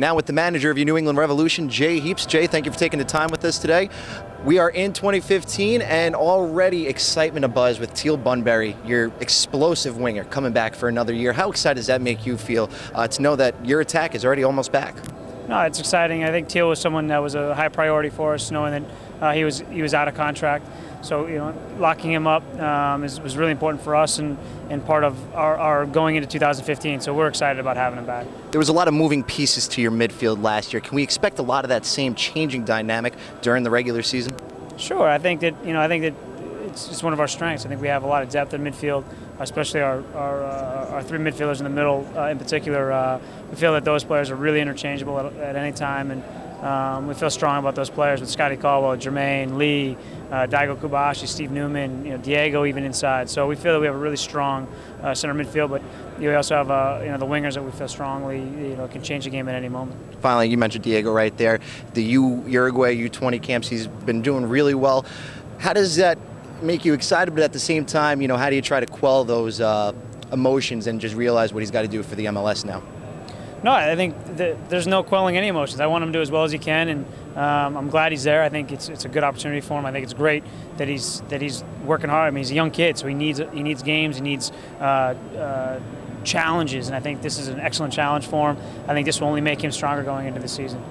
Now with the manager of your New England Revolution, Jay Heaps. Jay, thank you for taking the time with us today. We are in 2015 and already excitement abuzz with Teal Bunbury, your explosive winger, coming back for another year. How excited does that make you feel uh, to know that your attack is already almost back? No, it's exciting. I think Teal was someone that was a high priority for us, knowing that uh, he was he was out of contract. So you know, locking him up um, is, was really important for us and, and part of our, our, going into 2015. So we're excited about having him back. There was a lot of moving pieces to your midfield last year. Can we expect a lot of that same changing dynamic during the regular season? Sure. I think that you know I think that it's just one of our strengths. I think we have a lot of depth in midfield, especially our our, uh, our three midfielders in the middle uh, in particular. Uh, we feel that those players are really interchangeable at, at any time and. Um, we feel strong about those players with Scotty Caldwell, Jermaine, Lee, uh, Daigo Kobayashi, Steve Neumann, you know, Diego even inside. So we feel that we have a really strong uh, center midfield, but we also have uh, you know the wingers that we feel strongly you know can change the game at any moment. Finally, you mentioned Diego right there. The U Uruguay U20 camps, he's been doing really well. How does that make you excited? But at the same time, you know, how do you try to quell those uh, emotions and just realize what he's got to do for the MLS now? No, I think there's no quelling any emotions. I want him to do as well as he can, and um, I'm glad he's there. I think it's, it's a good opportunity for him. I think it's great that he's that he's working hard. I mean, he's a young kid, so he needs he needs games, he needs uh, uh, challenges, and I think this is an excellent challenge for him. I think this will only make him stronger going into the season.